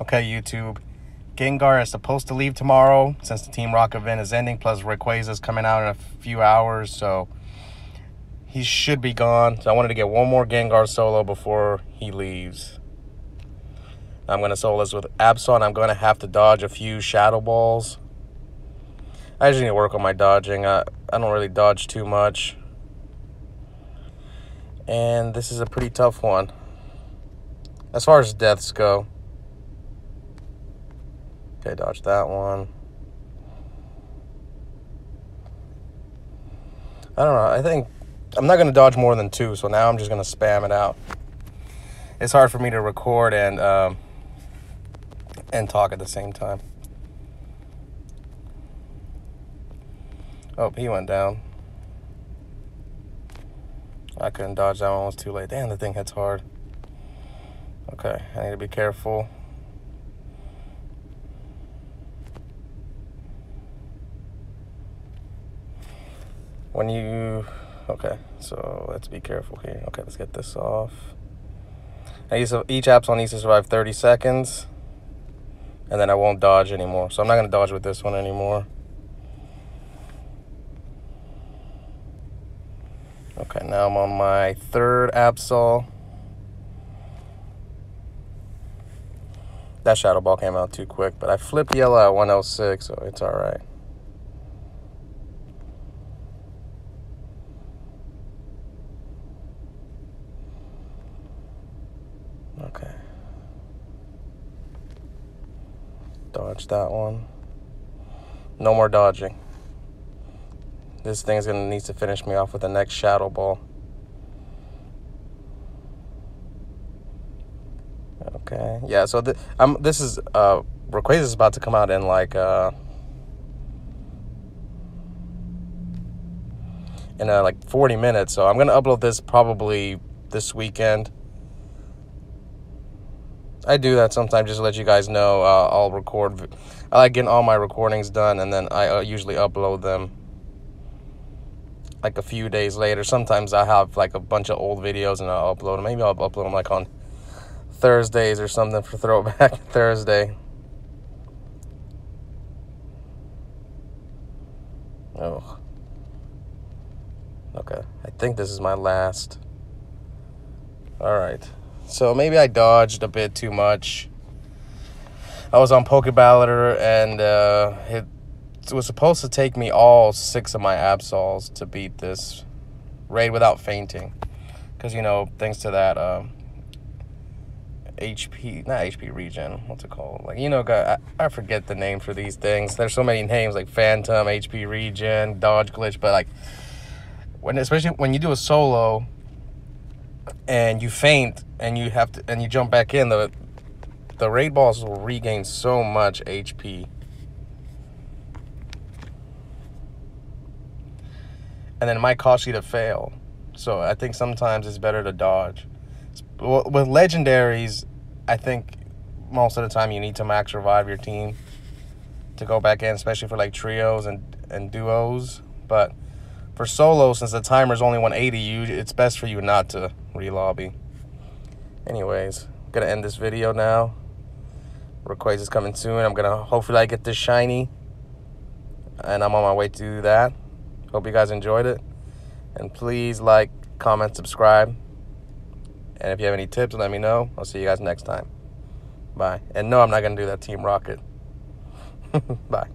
Okay, YouTube. Gengar is supposed to leave tomorrow since the Team Rocket event is ending. Plus, Rayquaza is coming out in a few hours, so he should be gone. So I wanted to get one more Gengar solo before he leaves. I'm going to solo this with Absol, I'm going to have to dodge a few Shadow Balls. I just need to work on my dodging. I, I don't really dodge too much. And this is a pretty tough one. As far as deaths go. Okay, dodge that one. I don't know. I think I'm not going to dodge more than two, so now I'm just going to spam it out. It's hard for me to record and um, and talk at the same time. Oh, he went down. I couldn't dodge that one. It was too late. Damn, the thing hits hard. Okay, I need to be careful. When you okay so let's be careful here. Okay let's get this off. Each Absol needs to survive 30 seconds and then I won't dodge anymore. So I'm not gonna dodge with this one anymore. Okay now I'm on my third Absol that shadow ball came out too quick but I flipped yellow at 106 so it's all right Okay. Dodge that one. No more dodging. This thing's gonna need to finish me off with the next shadow ball. Okay. Yeah. So th- I'm. This is uh, Rayquaza is about to come out in like uh, in uh, like 40 minutes. So I'm gonna upload this probably this weekend. I do that sometimes just to let you guys know. Uh, I'll record. I like getting all my recordings done, and then I uh, usually upload them like a few days later. Sometimes I have like a bunch of old videos and I'll upload them. Maybe I'll upload them like on Thursdays or something for Throwback Thursday. Oh. Okay. I think this is my last. All right. So maybe I dodged a bit too much. I was on Pokebattler and uh, it, was supposed to take me all six of my Absols to beat this raid without fainting. Because, you know, thanks to that um, HP, not HP regen, what's it called? Like, you know, I, I forget the name for these things. There's so many names like Phantom, HP regen, Dodge Glitch, but like, when especially when you do a solo and you faint and you have to and you jump back in the the raid boss will regain so much HP and then it might cost you to fail. So I think sometimes it's better to dodge. With legendaries I think most of the time you need to max revive your team to go back in especially for like trios and and duos. But for solo, since the timer is only 180, you it's best for you not to re-lobby. Anyways, I'm gonna end this video now. Rayquaza is coming soon. I'm gonna hopefully I get this shiny, and I'm on my way to do that. Hope you guys enjoyed it, and please like, comment, subscribe. And if you have any tips, let me know. I'll see you guys next time. Bye. And no, I'm not gonna do that Team Rocket. Bye.